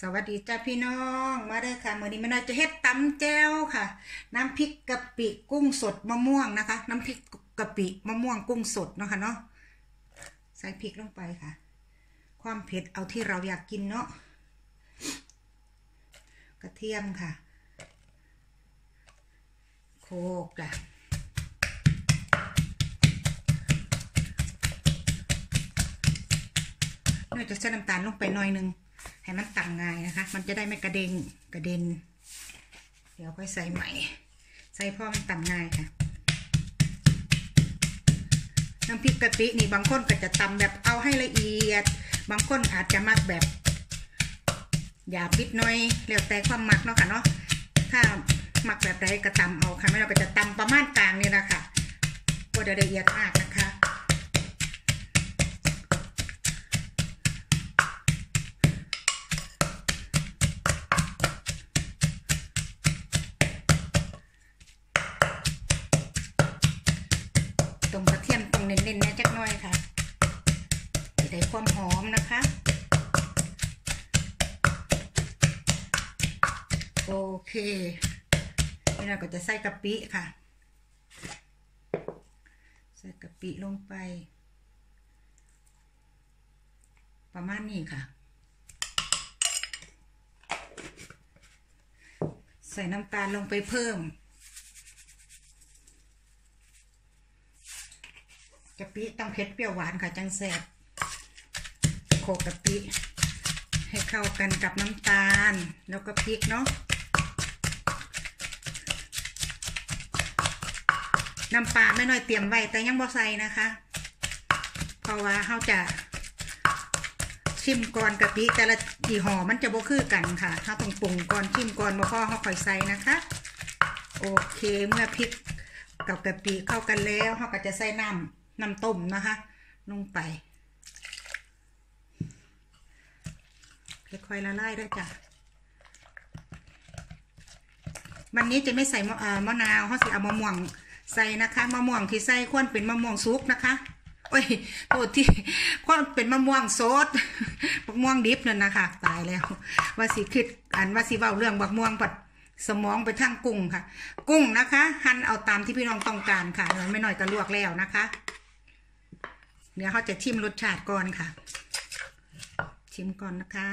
สวัสดีจ้าพี่น้องมาเด้ค่ะมื้อนี้แม่น้อยจะเฮ็ดตำแจ่วค่ะ น้ำพริกกะปิกุ้งสดมะม่วงนะคะ น้ำพริกกะปิมะม่วงกุ้งสดเนาะค่ะเนาะใส่พริกลงไปค่ะ ความเผ็ดเอาที่เราอยากกินเนาะกระเทียมค่ะ โคกจ้ะน้อยจะใส่น้ำตาลลงไปหน่อยนึง ให้มันตั้งง่ายนะคะ มันจะได้ไม่กระเด็งกระเด็น เดี๋ยวค่อยใส่ใหม่ ใส่พ่อมันตั้งง่ายค่ะน้ำพริกกะปินี่บางคนก็จะตำแบบเอาให้ละเอียด บางคนอาจจะมักแบบหยาบนิดหน่อยแล้วแต่ความมักเนาะค่ะเนาะถ้ามักแบบใดก็ตำเอาค่ะไม่เราก็จะตำประมาณกลางนี่แหละค่ะว่าจะละเอียดมากนะคะ ตรงกระเทียมตรงเน้นๆนะจักหน่อยค่ะจะได้ความหอมนะคะ โอเคนี่เราก็จะใส่กะปิค่ะ ใส่กะปิลงไป ประมาณนี้ค่ะ ใส่น้ำตาลลงไปเพิ่ม กะปิต้องเผ็ดเปรี้ยวหวานค่ะจังแซบโขกกะปิ ให้เข้ากันกับน้ำตาล แล้วก็พริกเนาะน้ำปลาไม่น้อยเตรียมไว้แต่ยังบ่ใส่นะคะ เพราะว่าเขาจะ ชิมก่อนกะปิแต่ละยี่ห้อมันจะบ่คือกันค่ะ ถ้าต้องปรุงก่อนชิมก่อนบ่พอเขาค่อยใส่นะคะ โอเคเมื่อพริกกับกะปิเข้ากันแล้วเขาก็จะใส่น้ำ น้ำต้มนะคะ ลงไป ค่อยๆละลายด้วยจ้ะวันนี้จะไม่ใส่มะมะนาวเขาสิเอามะม่วงใส่นะคะมะม่วงที่ใส่ควรเป็นมะม่วงสุกนะคะโอ้ยโทษที่ควรเป็นมะม่วงสดมะม่วงดิบนั่นนะคะตายแล้วว่าสิคิดอันว่าสิเว้าเรื่องบักม่วงปัดสมองไปทางกุ้งค่ะ กุ้งนะคะ หั่นเอาตามที่พี่น้องต้องการค่ะไม่น้อยก็ลวกแล้วนะคะ เดี๋ยวเขาจะชิมรสชาติก่อนค่ะ ชิมก่อนนะคะ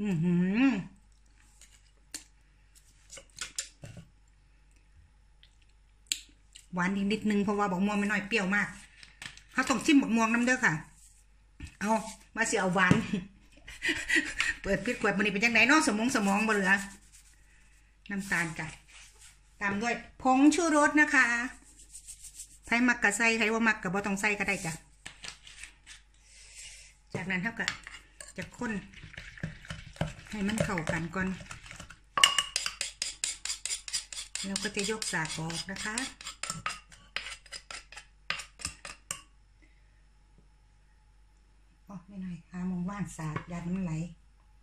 อือหือหวานอีกนิดนึงเพราะว่าบอกม่วงไม่น้อยเปรี้ยวมากเขาต้องชิมบักม่วงน้ำเด้อค่ะ เอามาเสิเอาหวาน เปิดพิดขวดมันนี่เป็นยังไงเนาะสมองสมองบ่เหลือ น้ำตาลจ้ะตามด้วยผงชูรสนะคะ รมักกะใส่ใครว่ามักกะบ่ต้องใส่ก็ได้จ้ะ จากนั้นเท่ากับจะค้น ให้มันเข้ากันก่อนแล้วก็จะยกสากออกนะคะอ๋อไม่หน่อยหามองว่านสากยาดมันไหล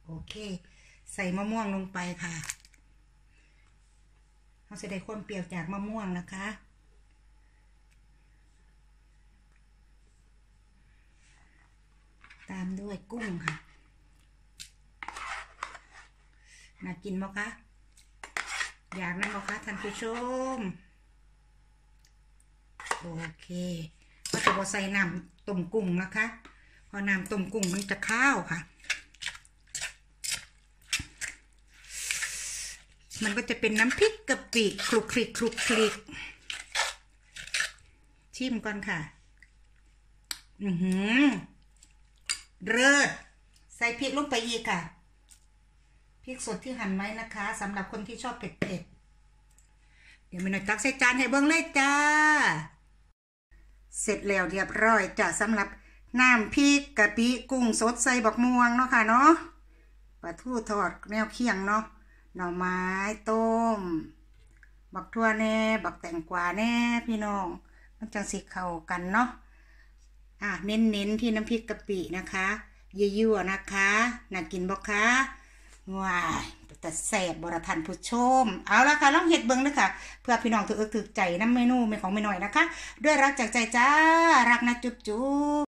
โอเค ใส่มะม่วงลงไปค่ะเราจะได้ความเปรี้ยวจากมะม่วงนะคะ ตาม ด้วยกุ้งค่ะ น่ากินไหมคะ อยากนั่นไหมคะท่านผู้ชม โอเค ก็จะบอใส่น้ำต้มกุ้งนะคะพราะน้ำต้มกุ้งมันจะข้าวค่ะ มันก็จะเป็นน้ำพริกกะปิคลุกคลิกคลุกคลิกชิมก่อนค่ะ อือหือ เลิศใส่พริกลงไปอีกค่ะพริกสดที่หั่นไว้นะคะสำหรับคนที่ชอบเผ็ดๆเดี๋ยวไม่หน่อยตักใส่จานให้เบิ้งเลยจ้า เสร็จแล้วเรียบร้อยจ้ะสำหรับน้ำพริกกะปิกุ้งสดใส่บักม่วงเนาะค่ะเนาะปลาทูทอดแนวเคียงเนาะหน่อไม้ต้ม บักทั่วแน่ บักแตงกวาแน่พี่น้อง มันจังสิเข้ากันเนาะ อะเน้นๆที่น้ำพริกกะปินะคะยั่วๆนะคะน่ากินบ่คะว้ายแต่แสบบรทันผู้ชม เอาละค่ะลองเห็ดเบิ้งเลยค่ะ เพื่อพี่น้องถือเอิกถือใจน้ำเมนูไม่ของไม่น้อยนะคะ ด้วยรักจากใจจ้า รักนะจุ๊บจุ๊บ